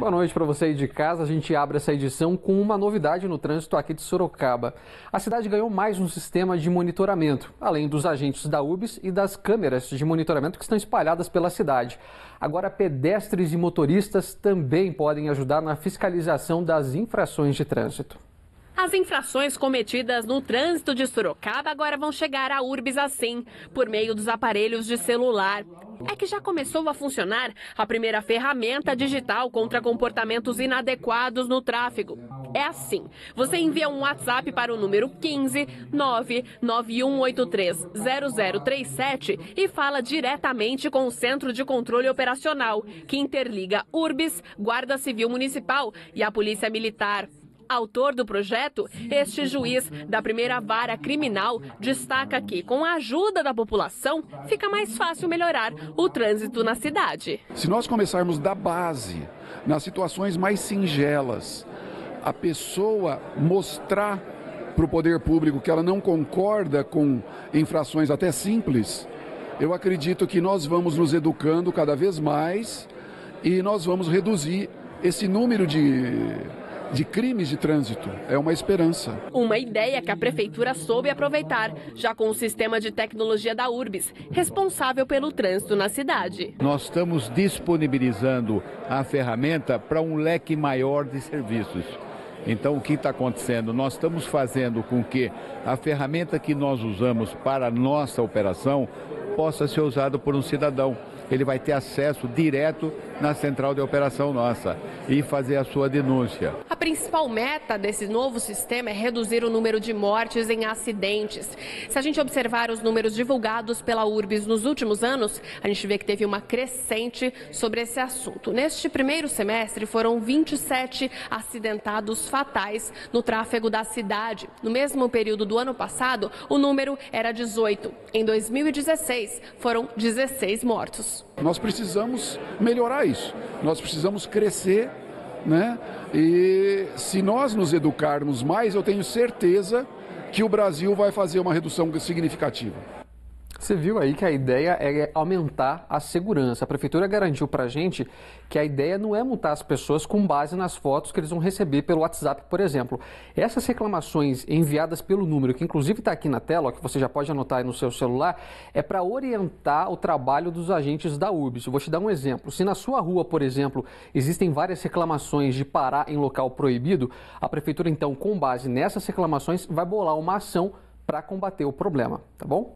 Boa noite para você aí de casa. A gente abre essa edição com uma novidade no trânsito aqui de Sorocaba. A cidade ganhou mais um sistema de monitoramento, além dos agentes da UBS e das câmeras de monitoramento que estão espalhadas pela cidade. Agora, pedestres e motoristas também podem ajudar na fiscalização das infrações de trânsito. As infrações cometidas no trânsito de Sorocaba agora vão chegar à URBS assim, por meio dos aparelhos de celular. É que já começou a funcionar a primeira ferramenta digital contra comportamentos inadequados no tráfego. É assim: você envia um WhatsApp para o número 15 99183 0037 e fala diretamente com o Centro de Controle Operacional, que interliga URBS, Guarda Civil Municipal e a Polícia Militar. Autor do projeto, este juiz da primeira vara criminal destaca que, com a ajuda da população, fica mais fácil melhorar o trânsito na cidade. Se nós começarmos da base, nas situações mais singelas, a pessoa mostrar para o poder público que ela não concorda com infrações até simples, eu acredito que nós vamos nos educando cada vez mais e nós vamos reduzir esse número de de crimes de trânsito. É uma esperança. Uma ideia que a prefeitura soube aproveitar, já com o sistema de tecnologia da URBS, responsável pelo trânsito na cidade. Nós estamos disponibilizando a ferramenta para um leque maior de serviços. Então, o que está acontecendo? Nós estamos fazendo com que a ferramenta que nós usamos para a nossa operação possa ser usada por um cidadão ele vai ter acesso direto na central de operação nossa e fazer a sua denúncia. A principal meta desse novo sistema é reduzir o número de mortes em acidentes. Se a gente observar os números divulgados pela URBS nos últimos anos, a gente vê que teve uma crescente sobre esse assunto. Neste primeiro semestre, foram 27 acidentados fatais no tráfego da cidade. No mesmo período do ano passado, o número era 18. Em 2016, foram 16 mortos. Nós precisamos melhorar isso. Nós precisamos crescer, né? E se nós nos educarmos mais, eu tenho certeza que o Brasil vai fazer uma redução significativa. Você viu aí que a ideia é aumentar a segurança. A prefeitura garantiu para a gente que a ideia não é multar as pessoas com base nas fotos que eles vão receber pelo WhatsApp, por exemplo. Essas reclamações enviadas pelo número, que inclusive está aqui na tela, ó, que você já pode anotar aí no seu celular, é para orientar o trabalho dos agentes da UBS. Eu vou te dar um exemplo. Se na sua rua, por exemplo, existem várias reclamações de parar em local proibido, a prefeitura então, com base nessas reclamações, vai bolar uma ação para combater o problema, tá bom?